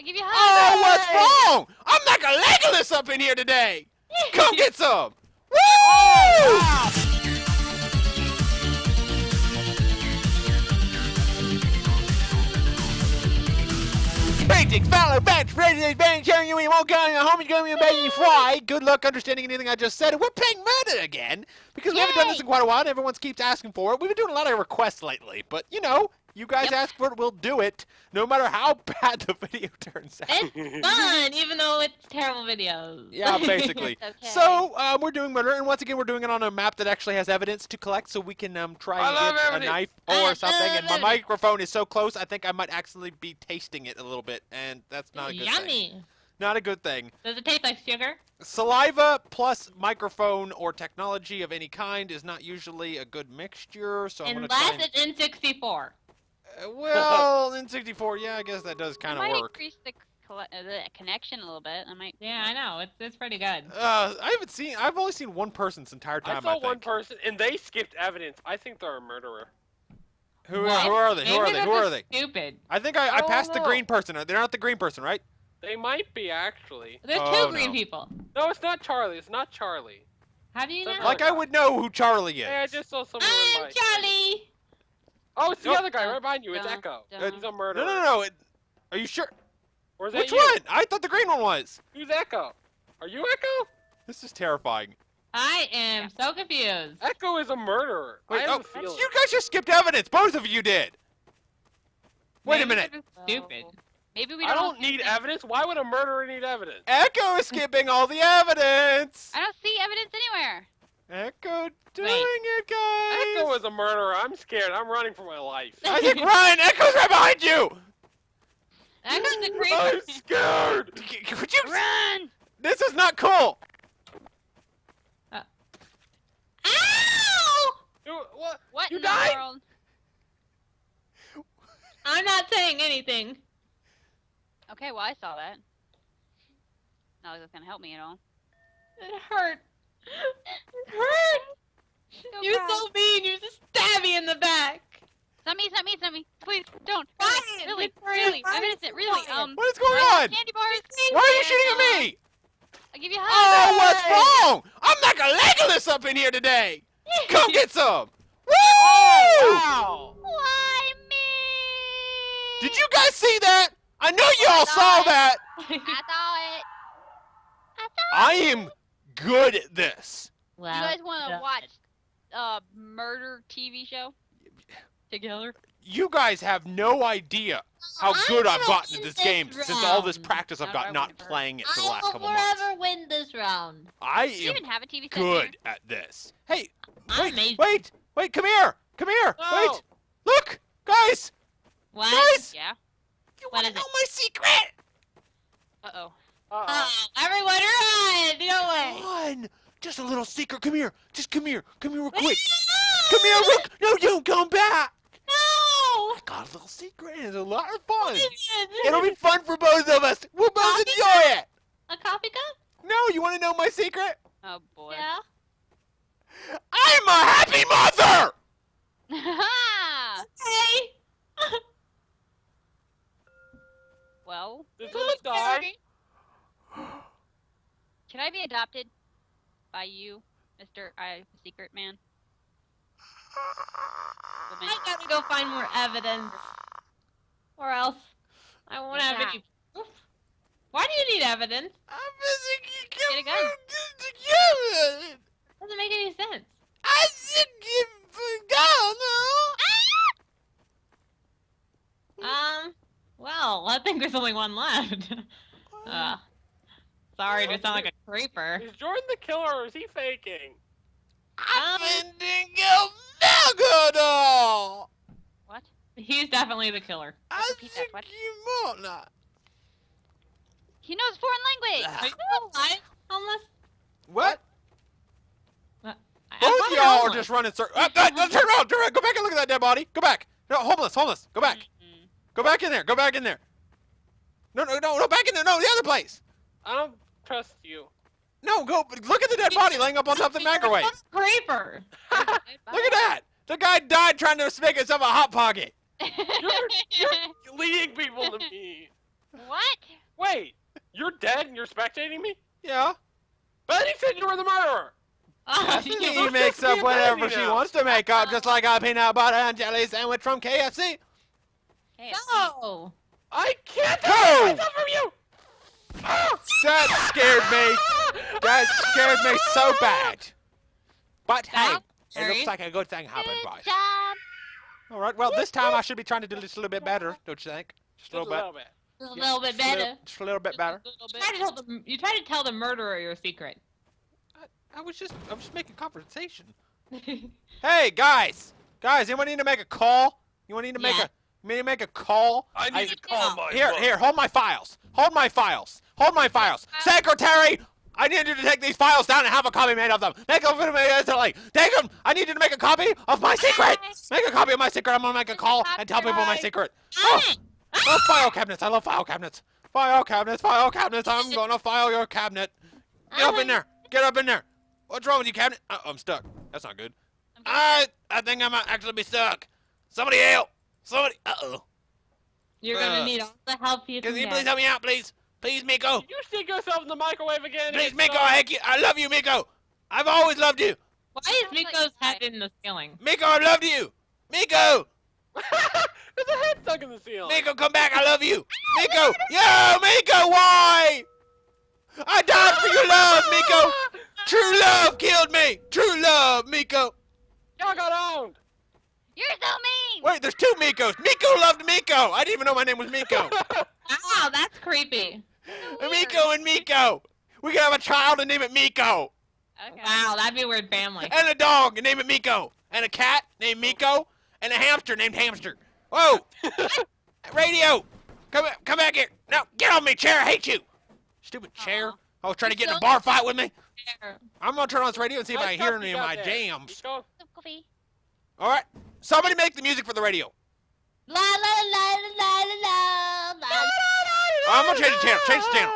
I'll give you a Oh, hug. what's wrong? I'm like a Legolas up in here today. Come get some. Woo! Wow. Paintings, Valor, Bench, Ready, Bang, sharing you, you won't go, your homies going to baby fry. Good luck understanding anything I just said. And we're playing murder again because we haven't done this in quite a while and everyone keeps asking for it. We've been doing a lot of requests lately, but you know, you guys Yep. ask for it, we'll do it, no matter how bad the video turns out. It's fun, even though it's terrible videos. Yeah, basically. Okay. So um, we're doing murder, and once again, we're doing it on a map that actually has evidence to collect, so we can um, try I and love get a evidence. knife I or something. And my evidence. microphone is so close, I think I might actually be tasting it a little bit, and that's not a good thing. Yummy. Not a good thing. Does it taste like sugar? Saliva plus microphone or technology of any kind is not usually a good mixture, so I'm gonna Unless try. it's N64. And, uh, well, N64, yeah, I guess that does kind of work. increase the, colle- uh, the connection a little bit. I might. Yeah, I know. It's, it's pretty good. Uh, I haven't seen. I've only seen one person this entire time. I time. saw think. one person, and they skipped evidence. I think they're a murderer. Who, What? who are they? Who Maybe are they? they're Who are they? Stupid. I think I, I I don't passed the green person. They're not the green person, right? They might be actually. There's Oh, two green no. people. No, it's not Charlie. It's not Charlie. How do you know? Like I would know who Charlie is. Hey, I just saw someone. I'm invite- Charlie. Oh, it's the Nope. other guy right behind you. It's Dun, Echo. dun. He's a murderer. no, no, no. It, are you sure? Or is Which you? one? I thought the green one was. Who's Echo? Are you Echo? This is terrifying. I am so confused. Echo is a murderer. Wait, I oh, a feeling. you guys just skipped evidence. Both of you did. Wait a minute. Stupid. Maybe we don't. I don't need evidence. Why would a murderer need evidence? Echo is skipping all the evidence. I don't see evidence anywhere. Echo doing Wait. it, guys. Echo is a murderer. I'm scared. I'm running for my life. I think Ryan, Echo's right behind you. That guy's a creeper. I'm scared. Could you? Run! This is not cool. Uh, ow! You, what? What You in died? the world? I'm not saying anything. Okay, well I saw that. Not like that's gonna help me at all. It hurt. It hurt. Don't You're cry. so mean. You just stab me in the back. It's not me, it's not me, it's not me. Please, don't. Ryan, Really, really, Ryan, really. I'm innocent, really. Ryan. Um, What is going on? Candy bars. Why are you shooting at me? I'll give you a Oh, what's wrong? I'm like a Legolas up in here today. Come get some. Woo! Wow. Why me? Did you guys see that? I know you all saw saw it. that. I saw it. I saw I am good at this. Well, You guys want to done. watch uh murder TV show together? You guys have no idea how I'm good I've gotten at win this game this since all this practice I've Not got not playing it for the last will couple months. I will forever win this round. I Do am even have a TV set good here? at this. Hey, I'm wait, wait, wait, come here, come here, No. wait, look, guys, What? guys, Yeah. you want to know it? my secret? Uh oh. Uh-oh. Oh, everyone run! No way! One, just a little secret. Come here, just come here, come here real quick. No! Come here, real. No, don't come back. No! I got a little secret. and It's a lot of fun. It? It'll be fun for both of us. We'll both Coffee enjoy it. a coffee cup? No, you want to know my secret? Oh boy. Yeah. I'm a happy mother. Hey. well, Did someone die? Can I be adopted by you, Mister I Secret Man? Woman? I gotta go find more evidence. Or else I won't have any proof. Why do you need evidence? I'm busy Get a gun. together. Doesn't make any sense. I should a gun. Um, well, I think there's only one left. uh, sorry to sound like a creeper. Is Jordan the killer or is he faking? I'm Um, ending up What? He's definitely the killer. I repeat that, think you might not. He knows foreign language. Ah. Are you alive? Unless What? I- Both probably y'all are just running circles. Uh, uh, uh, turn around, turn around. Go back and look at that dead body. Go back. No, homeless, homeless. Go back. Go back in there. Go back in there. No, no, no, no. Back in there. No, the other place. I don't trust you. No, go. Look at the dead body laying up on top of the microwave. That's a creeper. Look at that. The guy died trying to make himself a hot pocket. You're, you're leading people to me. What? Wait, you're dead and you're spectating me? Yeah. Betty said you were the murderer. Oh, Yes, you- he makes up whatever she now. wants to make up, just like a peanut butter and jelly sandwich from KFC. Hey, No. I can't Whoa! separate myself from you. Ah! That scared me. That scared me so bad. But hey, it looks like a good thing happened, right? job. All right. Well, this time I should be trying to do this a little bit better, don't you think? Just a Just little bit. bit. A little bit Just a little- better. Just a little bit better. Just a little You try to tell the you try to tell the murderer your secret. I was just, I was just making conversation. Hey, guys, guys, anyone need to make a call? You want need to make Yeah. a, you need to make a call? I need I- to call my Here, book. here, hold my files. Hold my files. Hold my files. Secretary, I need you to take these files down and have a copy made of them. Make them instantly. Take them. I need you to make a copy of my secret. Make a copy of my secret. I'm gonna make a call and tell people my secret. Oh, oh, file cabinets. I love file cabinets. File cabinets. File cabinets. I'm gonna file your cabinet. Get up in there. Get up in there. What's wrong with you, cabinet? Oh, I'm stuck. That's not good. I, I think I might actually be stuck. Somebody help. Somebody. Uh oh. You're gonna Uh, need all the help you Can can you get. please help me out, please? Please, Miko. Did you stick yourself in the microwave again? Please, Miko, uh, I, hate you. I love you, Miko. I've always loved you. Why is Miko's you head in the ceiling? Miko, I loved you. Miko, There's a head stuck in the ceiling. Miko, come back. I love you. Miko, yo, Miko, why? I died for your love, Miko. True love killed me. True love, Miko. Y'all got owned. You're so mean. Wait, there's two Mikos. Miko loved Miko. I didn't even know my name was Miko. Wow, that's creepy. So Miko and Miko. We can have a child and name it Miko. Okay. Wow, that'd be a weird family. And a dog and name it Miko. And a cat named Miko. And a hamster named Hamster. Whoa! Radio! Come come back here! No, get on me, chair! I hate you! Stupid chair. Aw. I was trying to get in a bar fight with me. I'm gonna turn on this radio and see if I Nice can hear any of my there. jams. Miko, Some coffee. Alright. Somebody make the music for the radio. La la la la la la la. I'm gonna change the channel. Change the channel.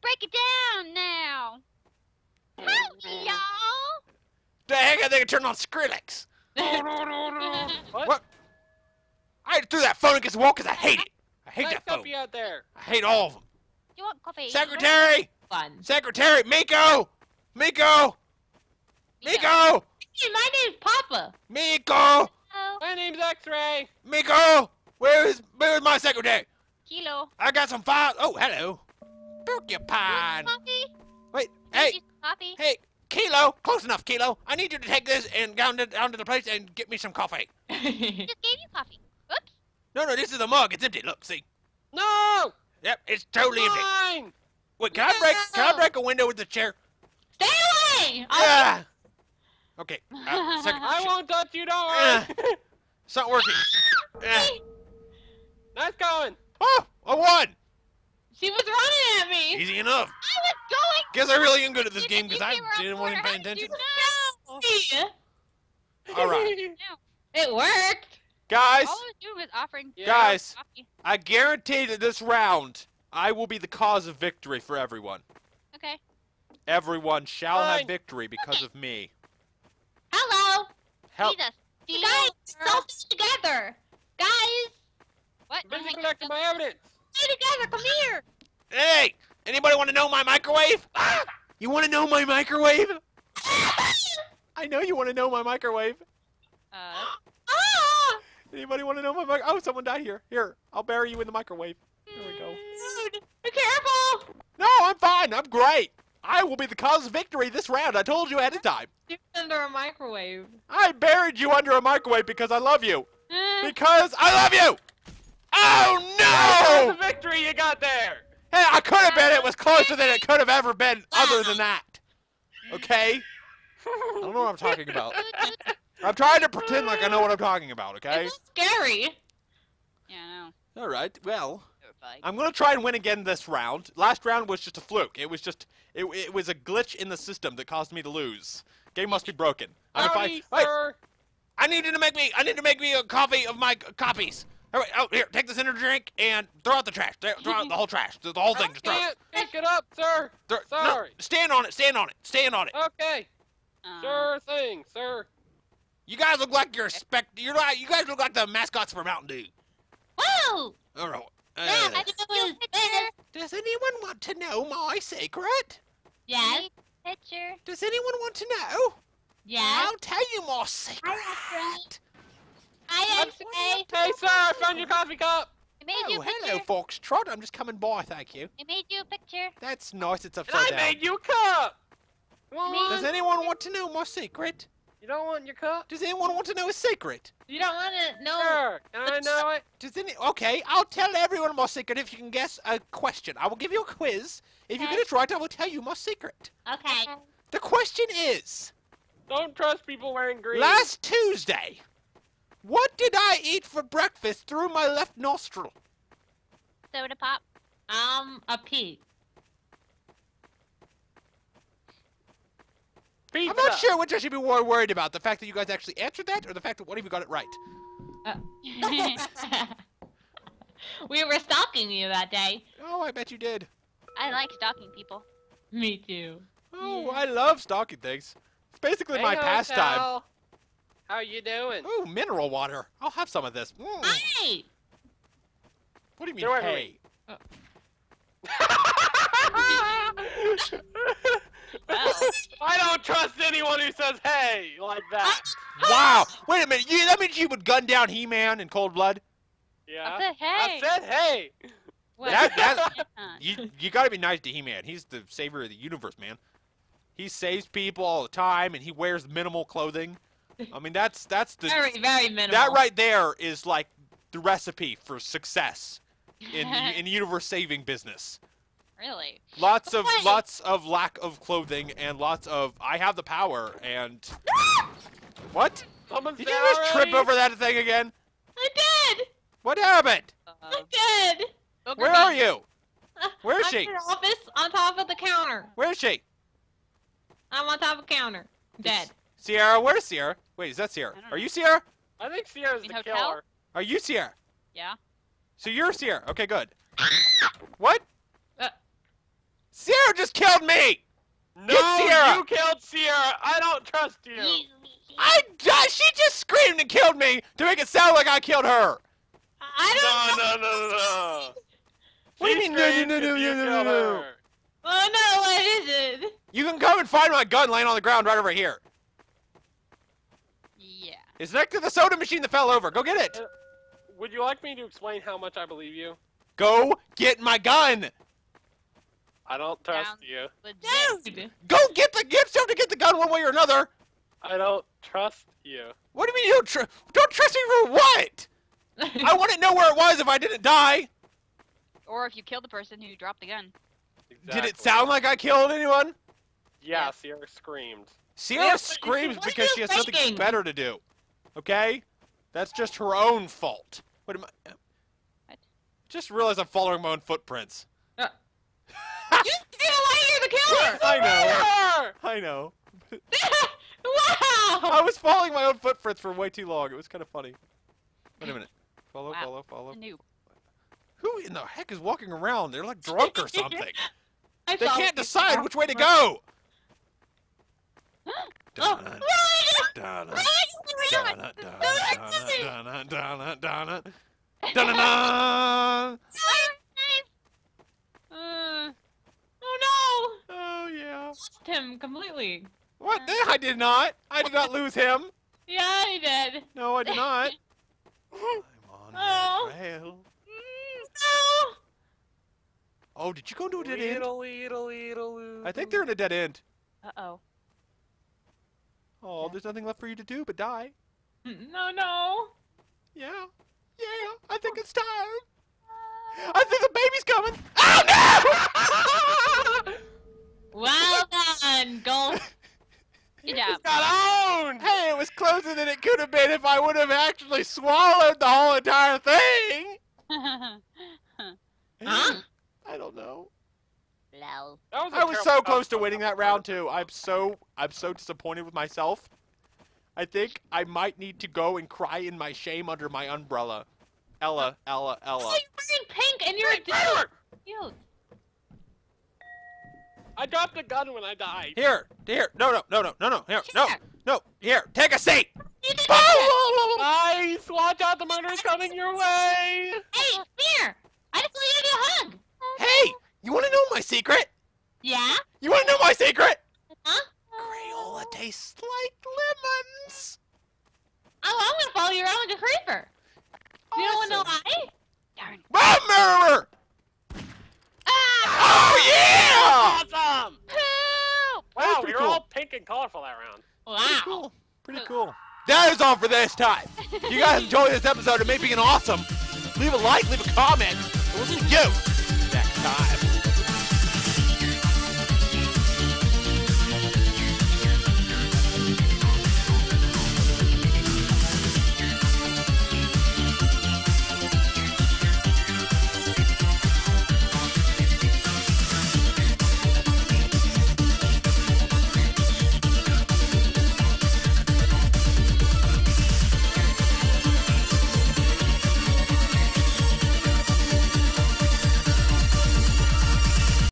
Break it down now. Howdy, y'all. The heck I think I turned on Skrillex. What? What? I threw that phone against the wall because I hate it. I hate Nice that phone. out there. I hate all of them. You want coffee? Secretary! Fun. Secretary! Miko! Miko! Miko! Hey, my name's Papa. Miko! Oh, My name's X-Ray. Miko! Where is where is my secretary? kilo. I got some files. Oh, hello. Porcupine. Coffee? Wait, Can hey, Coffee? hey, Kilo, close enough, Kilo. I need you to take this and down to, down to the place and get me some coffee. Just gave you coffee. Oops. No, no, this is a mug. It's empty. Look, see. No! Yep, it's totally empty. Mine! Wait, can I break? Can I break a window with the chair? Stay away! I'll- Ah. Okay. Uh, second, I won't touch you, don't Uh. worry. it's not working. Ah. nice going. Oh, I won. She was running at me. Easy enough. I was going. Guess I really am good at this You game because I didn't want to pay How did you attention. know? All right. It worked. Guys, All I was was offering. Guys, Coffee. I guarantee that this round I will be the cause of victory for everyone. Okay. Everyone shall have victory because of me. Hello. Help. Jesus. You guys, something together. Guys, What? I'm busy collecting my evidence. stay together. Come here. Hey, anybody want to know my microwave? Ah, you want to know my microwave? I know you want to know my microwave. Uh, Ah! Anybody want to know my mic? Oh, someone died here. Here, I'll bury you in the microwave. There we go. Dude, be careful. No, I'm fine. I'm great. I will be the cause of victory this round. I told you ahead of time. You're under a microwave. I buried you under a microwave because I love you. eh, Because I love you. Oh That's no! the victory you got there. Hey, I could have been. It was closer than it could have ever been. Other than that, okay. I don't know what I'm talking about. I'm trying to pretend like I know what I'm talking about. Okay. It's scary. yeah, I know. All right. Well, Terrified. I'm gonna try and win again this round. Last round was just a fluke. It was just it, it was a glitch in the system that caused me to lose. Game must be broken. I'm gonna Howdy, fight. Wait, sir. I need you to make me. I need to make me a copy of my copies. All right. Oh, here, take this energy drink and throw out the trash. Throw throw out the whole trash. The the whole thing. Just throw. it. can't pick it up, sir. Throw- no, Sorry. stand on it. Stand on it. Stand on it. Okay, Uh, sure thing, sir. You guys look like you're spec. You're like you guys look like the mascots for Mountain Dew. Woo! All right. Uh, Yeah, I think it was there. does anyone want to know my secret? Yes. Picture. Does anyone want to know? Yes. I'll tell you my secret. I Hey, sir, I found your coffee cup. I made Oh, you a picture. hello, Foxtrot. I'm just coming by, thank you. I made you a picture. That's nice. It's And upside I down. made you a cup. Come Me- on. Does anyone want to know my secret? You don't want your cup? Does anyone want to know a secret? You don't want to know. Sure. Can I know it? Does any? Okay, I'll tell everyone my secret if you can guess a question. I will give you a quiz. If you get it right, I will tell you my secret. Okay. The question is: Don't trust people wearing green. Last Tuesday, what did I eat for breakfast through my left nostril? Soda pop. Um, a pea. Pizza. I'm not sure which I should be more worried about: the fact that you guys actually answered that, or the fact that one of you got it right. we were stalking you that day. Oh, I bet you did. I like stalking people. Me too. Oh, I love stalking things. It's basically Hey, my pastime. Hotel. How you doing? Oh, mineral water. I'll have some of this. Mm. Hi. What do you mean, Get hey? Well, I don't trust anyone who says "hey" like that. Wow! Wait a minute. You, that means you would gun down He-Man in cold blood? Yeah. I said, hey. I said "hey." What? That- that- You you gotta be nice to He-Man. He's the savior of the universe, man. He saves people all the time, and he wears minimal clothing. I mean, that's that's the very, very minimal. that right there is like the recipe for success in the in the universe saving business. Really? Lots of Wait. lots of lack of clothing and lots of I have the power and what? Someone's Did you there just trip already? over that thing again? I did. What happened? Uh, I did. Booger Where are you? Where is I'm she? in the office on top of the counter. Where is she? I'm on top of the counter. Dead. Sierra, where's Sierra? Wait, is that Sierra? Are know. you Sierra? I think Sierra's In the hotel? killer. Are you Sierra? Yeah. So you're Sierra. Okay, good. What? Uh. Sierra just killed me! No, Sierra! you killed Sierra. I don't trust you. I di- she just screamed and killed me to make it sound like I killed her. I don't no, no, no, no. What do you mean, no, no, screamed no, no, 'cause you no, no, killed no? her. Oh no, what is it? You can come and find my gun laying on the ground right over here. Yeah. It's next to the soda machine that fell over. Go get it. Would you like me to explain how much I believe you? Go get my gun. I don't trust Down. you. Dude. Go get the get yourself to get the gun one way or another. I don't trust you. What do you mean you don't, tr- don't trust me for what? I wouldn't know where it was if I didn't die. Or if you killed the person who dropped the gun. Did it sound like I killed anyone? Yeah, Yes. Sierra screamed. Sierra Yeah, screams because she has something better to do. Okay? That's just her own fault. What am I? What? Just realized I'm following my own footprints. You feel like you're the killer. I know. I know. wow. I was following my own footprints for way too long. It was kind of funny. Wait a minute. Follow, Wow. follow, follow. Noob. Who in the heck is walking around? They're like drunk or something. I They can't decide which way to go. Oh, Dun, Ryan! dun, Ryan, dun, Ryan! dun, dun, Ryan! dun, dun, dun, dun, dun, dun, dun, dun. Uh, Oh Oh yeah. no! Lost him completely. What? I did not. I did not lose him. Yeah, he did. No, I did not. I'm on Oh. the trail. Mm, no! Oh, did you go into a dead end? Weedle, weedle, weedle, weedle. I think they're in a dead end. uh-oh. Oh, Yeah. there's nothing left for you to do but die. Mm, no, no. Yeah. Yeah, I think it's time. Uh. I think the baby's coming. Oh no! Well done, Gold. Good job. got owned! hey, it was closer than it could have been if I would have actually swallowed the whole entire thing. Huh? I don't know. Lol. That was a I was so close to winning that round too. I'm so I'm so disappointed with myself. I think I might need to go and cry in my shame under my umbrella. Ella, Ella, Ella. Oh, Ella. you're wearing pink and you're a dude. Tyler! Cute. I dropped the gun when I died. Here, here. No, no, no, no, no, no. Here, no, no. Here, take a seat. You did Nice! Watch out, the murder's coming your way! Hey, here. I just wanted a hug. Hey, you want to know my secret? Yeah? You want to know my secret? Huh? Crayola tastes like lemons. Oh, I'm gonna follow you around like a creeper. You don't want to know why? Darn. Murderer! Oh yeah! Awesome! Help! Wow, pretty you're cool. all pink and colorful that round. Pretty Wow. cool. Pretty uh, cool. That is all for this time. If you guys enjoyed this episode of me being awesome, leave a like, leave a comment. And we'll see you